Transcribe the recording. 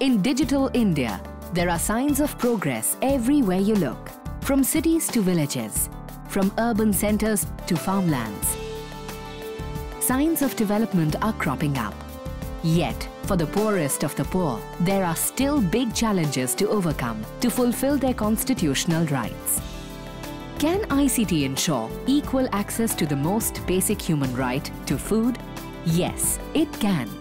In digital India, there are signs of progress everywhere you look. From cities to villages, from urban centers to farmlands. Signs of development are cropping up. Yet, for the poorest of the poor, there are still big challenges to overcome to fulfill their constitutional rights. Can ICT ensure equal access to the most basic human right to food? Yes, it can.